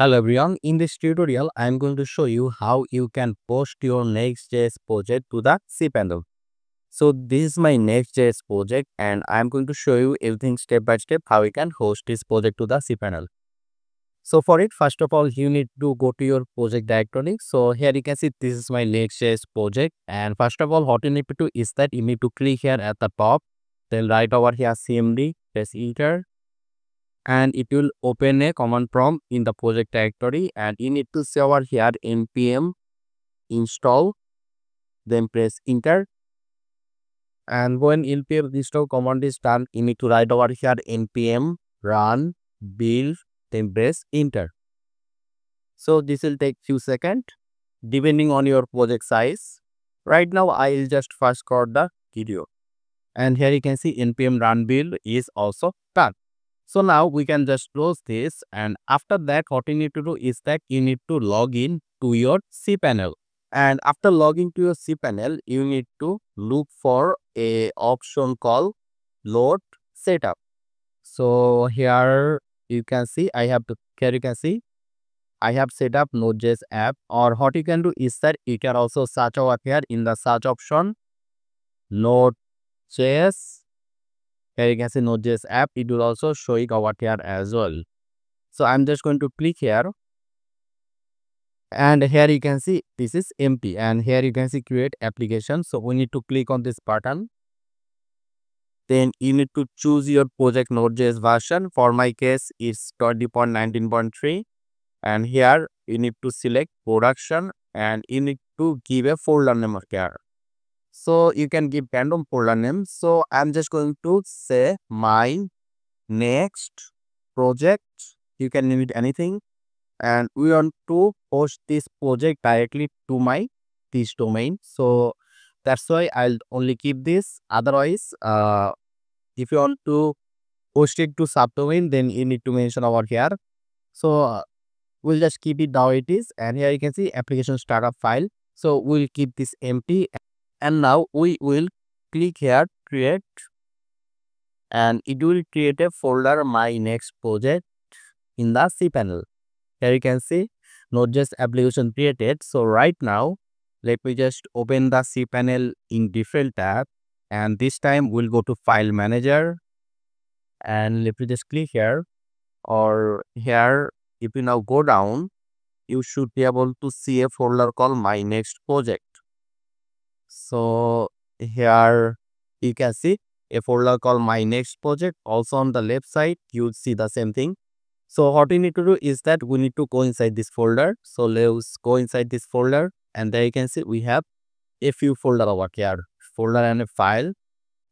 Hello everyone, in this tutorial I am going to show you how you can post your Next.js project to the cPanel. So this is my Next.js project and I am going to show you everything step by step how you can host this project to the cPanel. So for it first of all you need to go to your project directory. So here you can see this is my Next.js project and first of all what you need to do is that you need to click here at the top then right over here cmd press enter and it will open a command prompt in the project directory and you need to say over here npm install then press enter. And when npm install command is done you need to write over here npm run build then press enter. So this will take few seconds depending on your project size. Right now i will just fast forward the video. And here you can see npm run build is also done so now we can just close this and after that what you need to do is that you need to log in to your cPanel. And after logging to your cPanel, you need to look for a option called load setup. So here you can see I have to here you can see I have set up Node.js app or what you can do is that you can also search over here in the search option Node.js here you can see Node.js app. It will also show it over here as well. So I'm just going to click here. And here you can see this is empty. And here you can see create application. So we need to click on this button. Then you need to choose your project Node.js version. For my case, it's 20.19.3. And here you need to select production and you need to give a folder name here so you can give random folder name so i'm just going to say my next project. You can name it anything. And we want to post this project directly to my this domain. So that's why i'll only keep this. Otherwise uh if you want to post it to subdomain then you need to mention over here. So uh, we'll just keep it how it is. And here you can see application startup file. So we'll keep this empty and now we will click here create. And it will create a folder my next project in the cpanel here you can see node.js application created. So right now let me just open the cpanel in different tab. And this time we'll go to file manager. And let me just click here. Or here if you now go down you should be able to see a folder called my next project so here you can see a folder called my next project. Also on the left side you see the same thing. So what we need to do is that we need to go inside this folder. So let's go inside this folder and there you can see we have a few folder over here. Folder and a file.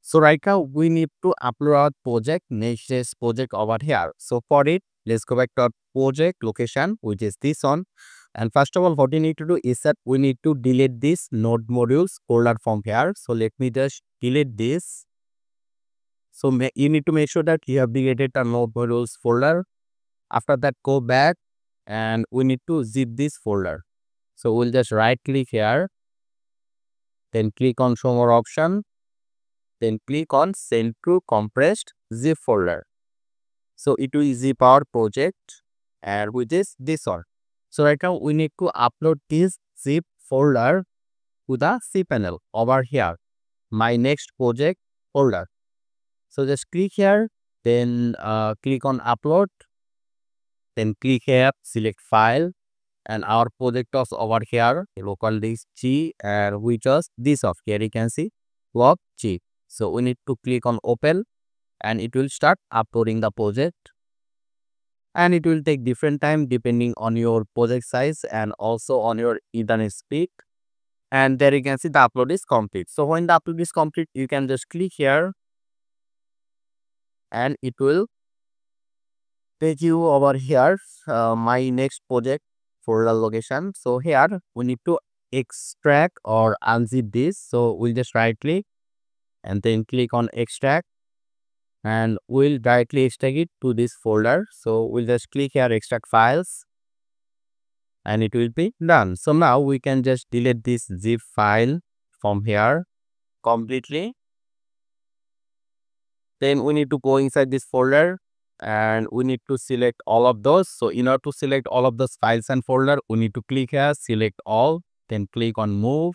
So right now we need to upload our project next project over here. So for it let's go back to our project location which is this one and first of all, what you need to do is that we need to delete this node modules folder from here. So let me just delete this. So you need to make sure that you have deleted the node modules folder. After that, go back and we need to zip this folder. So we'll just right click here. Then click on show more option. Then click on send to compressed zip folder. So it will zip our project and which is this one. So right now we need to upload this zip folder to the cPanel over here, my next project folder. So just click here, then uh, click on upload, then click here, select file, and our project was over here, local disk G, and we chose this off here. You can see block G. So we need to click on open, and it will start uploading the project and it will take different time depending on your project size and also on your internet speed. And there you can see the upload is complete. So when the upload is complete you can just click here. And it will take you over here uh, my next project for the location. So here we need to extract or unzip this. So we'll just right click and then click on extract and we'll directly extract it to this folder. So we'll just click here extract files. And it will be done. So now we can just delete this zip file from here completely. Then we need to go inside this folder and we need to select all of those. So in order to select all of those files and folder, we need to click here, select all, then click on move.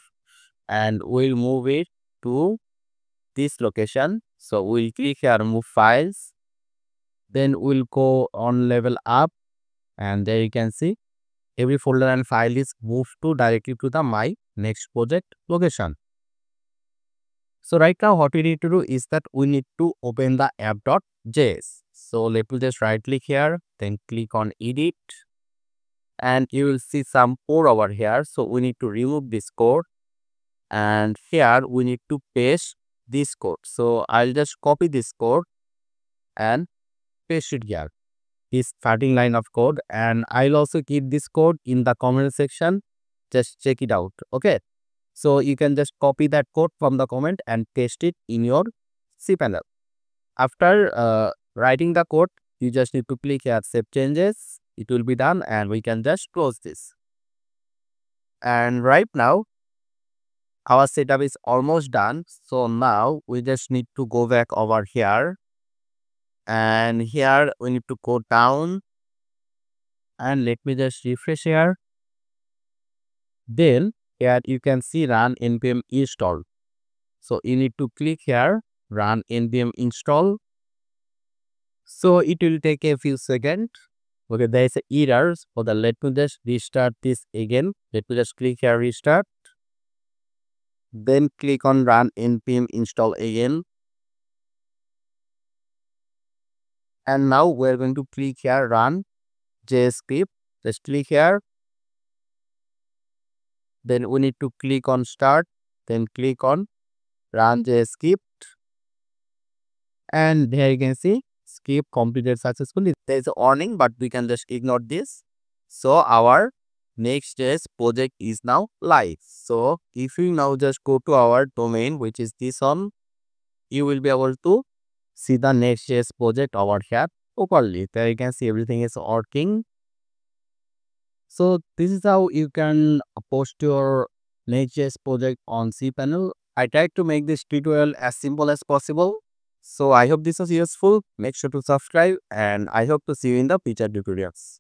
And we'll move it to this location. So we'll click here, move files. Then we'll go on level up and there you can see every folder and file is moved to directly to the my next project location. So right now what we need to do is that we need to open the app.js. So let me just right click here, then click on edit and you will see some code over here. So we need to remove this code and here we need to paste this code. So I'll just copy this code and paste it here. This 13 line of code and I'll also keep this code in the comment section. Just check it out. Okay. So you can just copy that code from the comment and paste it in your cPanel. After uh, writing the code, you just need to click here save changes. It will be done and we can just close this. And right now, our setup is almost done. So now we just need to go back over here. And here we need to go down. And let me just refresh here. Then here you can see run npm install so you need to click here run npm install so it will take a few seconds okay there is a error so let me just restart this again let me just click here restart then click on run npm install again. And now we're going to click here run jscript just click here. Then we need to click on start. Then click on run hmm. JavaScript and there you can see script completed successfully. There is a warning but we can just ignore this. So our Next.js project is now live so if you now just go to our domain which is this one you will be able to see the Next.js project over here properly there you can see everything is working so this is how you can post your Next.js project on cPanel. I tried to make this tutorial as simple as possible. So I hope this was useful. Make sure to subscribe and I hope to see you in the future tutorials.